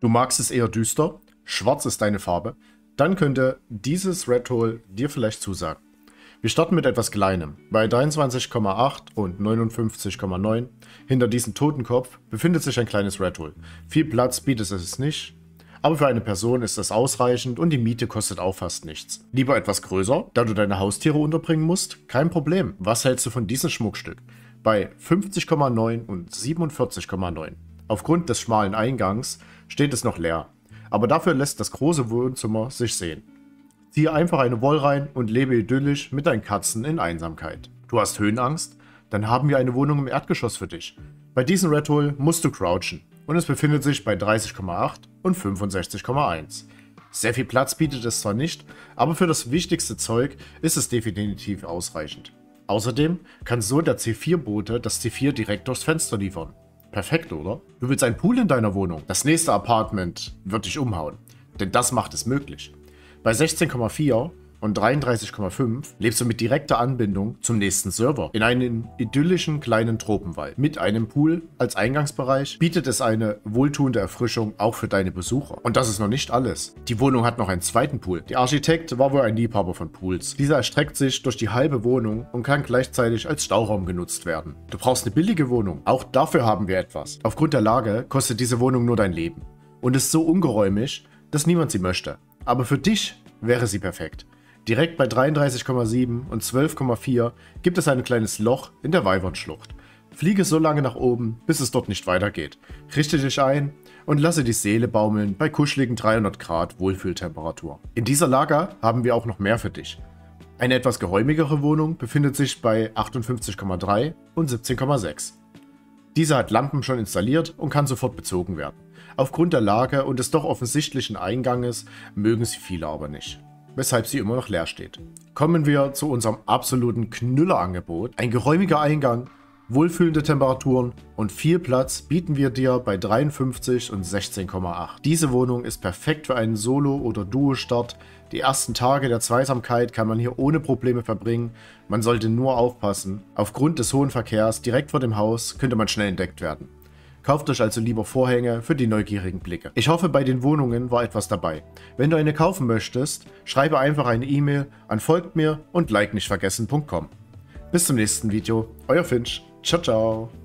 Du magst es eher düster, schwarz ist deine Farbe, dann könnte dieses Red Hole dir vielleicht zusagen. Wir starten mit etwas Kleinem. Bei 23,8 und 59,9 hinter diesem Totenkopf befindet sich ein kleines Red Hole. Viel Platz bietet es nicht, aber für eine Person ist das ausreichend und die Miete kostet auch fast nichts. Lieber etwas größer, da du deine Haustiere unterbringen musst? Kein Problem. Was hältst du von diesem Schmuckstück? Bei 50,9 und 47,9. Aufgrund des schmalen Eingangs steht es noch leer, aber dafür lässt das große Wohnzimmer sich sehen. Ziehe einfach eine Woll rein und lebe idyllisch mit deinen Katzen in Einsamkeit. Du hast Höhenangst? Dann haben wir eine Wohnung im Erdgeschoss für dich. Bei diesem Red Hole musst du crouchen und es befindet sich bei 30,8 und 65,1. Sehr viel Platz bietet es zwar nicht, aber für das wichtigste Zeug ist es definitiv ausreichend. Außerdem kann so der C4-Bote das C4 direkt durchs Fenster liefern. Perfekt, oder? Du willst einen Pool in deiner Wohnung. Das nächste Apartment wird dich umhauen. Denn das macht es möglich. Bei 16,4 und 33,5 lebst du mit direkter Anbindung zum nächsten Server. In einem idyllischen kleinen Tropenwald. Mit einem Pool als Eingangsbereich bietet es eine wohltuende Erfrischung auch für deine Besucher. Und das ist noch nicht alles. Die Wohnung hat noch einen zweiten Pool. Der Architekt war wohl ein Liebhaber von Pools. Dieser erstreckt sich durch die halbe Wohnung und kann gleichzeitig als Stauraum genutzt werden. Du brauchst eine billige Wohnung. Auch dafür haben wir etwas. Aufgrund der Lage kostet diese Wohnung nur dein Leben. Und ist so ungeräumig, dass niemand sie möchte. Aber für dich wäre sie perfekt. Direkt bei 33,7 und 12,4 gibt es ein kleines Loch in der Weibernschlucht. Fliege so lange nach oben, bis es dort nicht weitergeht. Richte dich ein und lasse die Seele baumeln bei kuscheligen 300 Grad Wohlfühltemperatur. In dieser Lager haben wir auch noch mehr für dich. Eine etwas geräumigere Wohnung befindet sich bei 58,3 und 17,6. Diese hat Lampen schon installiert und kann sofort bezogen werden. Aufgrund der Lage und des doch offensichtlichen Einganges mögen sie viele aber nicht weshalb sie immer noch leer steht. Kommen wir zu unserem absoluten Knüllerangebot. Ein geräumiger Eingang, wohlfühlende Temperaturen und viel Platz bieten wir dir bei 53 und 16,8. Diese Wohnung ist perfekt für einen Solo- oder Duo-Start. Die ersten Tage der Zweisamkeit kann man hier ohne Probleme verbringen. Man sollte nur aufpassen. Aufgrund des hohen Verkehrs direkt vor dem Haus könnte man schnell entdeckt werden. Kauft euch also lieber Vorhänge für die neugierigen Blicke. Ich hoffe, bei den Wohnungen war etwas dabei. Wenn du eine kaufen möchtest, schreibe einfach eine E-Mail an folgt mir und like nicht vergessen.com. Bis zum nächsten Video, euer Finch. Ciao, ciao.